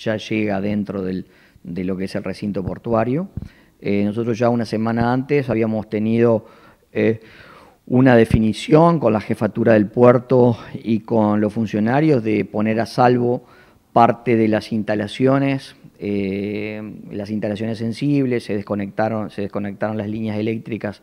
ya llega dentro del, de lo que es el recinto portuario. Eh, nosotros ya una semana antes habíamos tenido eh, una definición con la jefatura del puerto y con los funcionarios de poner a salvo parte de las instalaciones, eh, las instalaciones sensibles, se desconectaron, se desconectaron las líneas eléctricas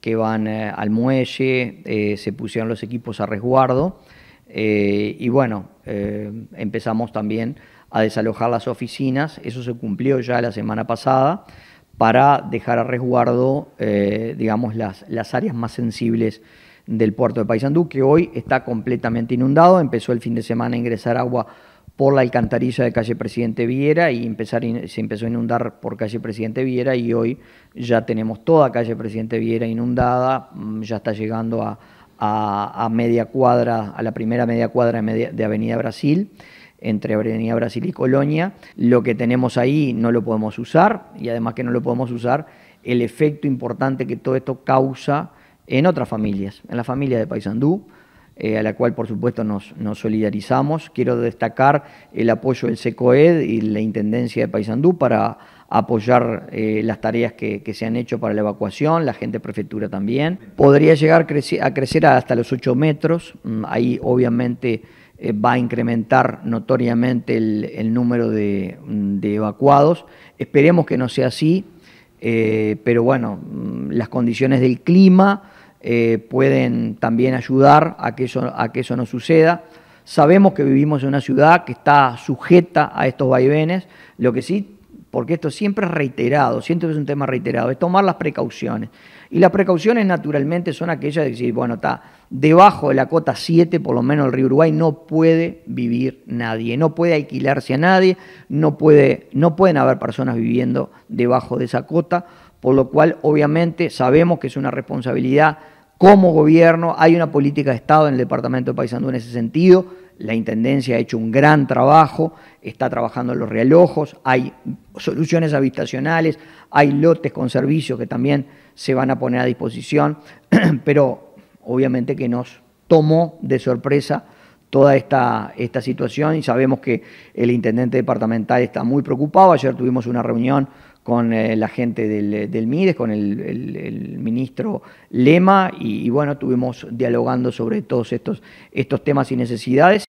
que van al muelle, se pusieron los equipos a resguardo y bueno, empezamos también a desalojar las oficinas, eso se cumplió ya la semana pasada, para dejar a resguardo, eh, digamos, las, las áreas más sensibles del puerto de Paysandú, que hoy está completamente inundado, empezó el fin de semana a ingresar agua por la alcantarilla de calle Presidente Viera y empezar, se empezó a inundar por calle Presidente Viera y hoy ya tenemos toda calle Presidente Viera inundada, mm, ya está llegando a, a, media cuadra, a la primera media cuadra de Avenida Brasil entre Avenida Brasil y Colonia. Lo que tenemos ahí no lo podemos usar y además que no lo podemos usar, el efecto importante que todo esto causa en otras familias, en la familia de Paysandú, eh, a la cual por supuesto nos, solidarizamos. Quiero destacar el apoyo del SECOED y la Intendencia de Paysandú para apoyar eh, las tareas que, se han hecho para la evacuación, la gente de prefectura también. Podría llegar a crecer hasta los 8 metros, mm, ahí obviamente eh, va a incrementar notoriamente el, número de, evacuados. Esperemos que no sea así, eh, pero bueno, mm, las condiciones del clima eh, pueden también ayudar a que, eso, a que eso no suceda. Sabemos que vivimos en una ciudad que está sujeta a estos vaivenes, lo que sí porque esto siempre es reiterado, siempre es un tema reiterado, es tomar las precauciones. Y las precauciones naturalmente son aquellas de decir, bueno, está debajo de la cota 7, por lo menos el río Uruguay, no puede vivir nadie, no puede alquilarse a nadie, no, puede, no pueden haber personas viviendo debajo de esa cota, por lo cual obviamente sabemos que es una responsabilidad como gobierno, hay una política de Estado en el Departamento de Paysandú en ese sentido, la Intendencia ha hecho un gran trabajo, está trabajando en los realojos, hay soluciones habitacionales, hay lotes con servicios que también se van a poner a disposición, pero obviamente que nos tomó de sorpresa toda esta, esta situación y sabemos que el intendente departamental está muy preocupado. Ayer tuvimos una reunión con eh, la gente del, del, MIDES, con el, ministro Lema, y, y, bueno, estuvimos dialogando sobre todos estos, estos temas y necesidades.